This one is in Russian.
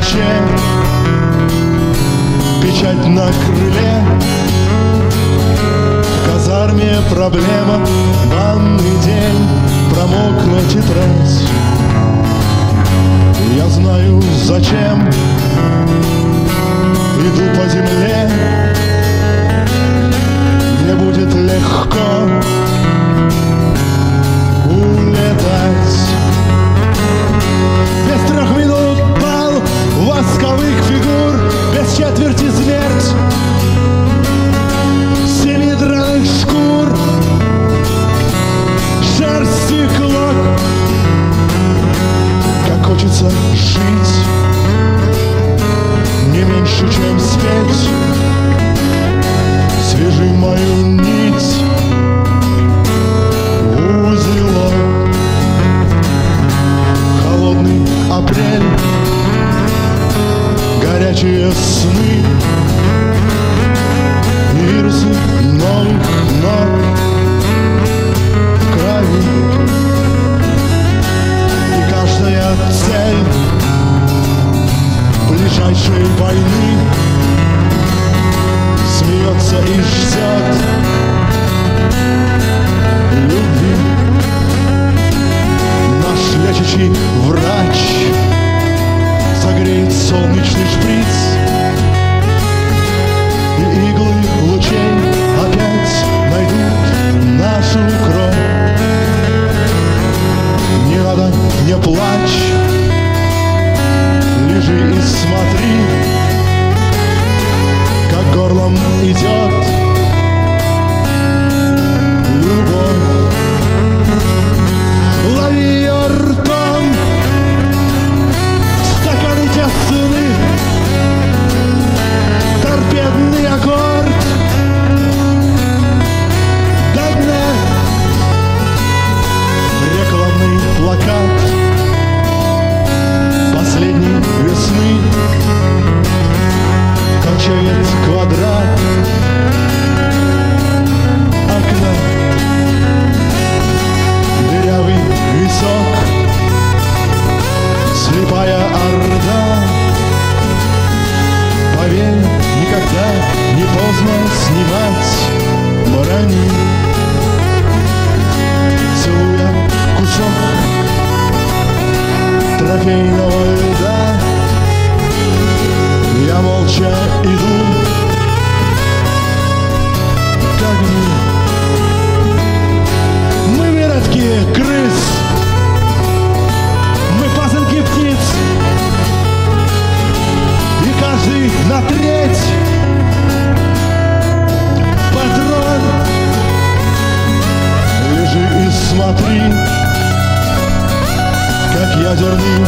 плече Печать на крыле. В казарме проблема. Банный день. Промокла тетрадь. Я знаю зачем хочется жить. Не меньше, чем спеть Свяжи мою нить. Узелок Холодный апрель. Горячие сны. Вирусы новых Ближайшей войны Смеется и ждет любви Наш лечащий врач Согреет солнечный шприц. И иглы лучей опять найдут нашу кровь. Не надо, не плачь смотри трофейного льда Я молча иду. К мы выродки крыс, мы пасынки птиц, и каждый на треть. Патрон. Лежи и смотри, как ядерный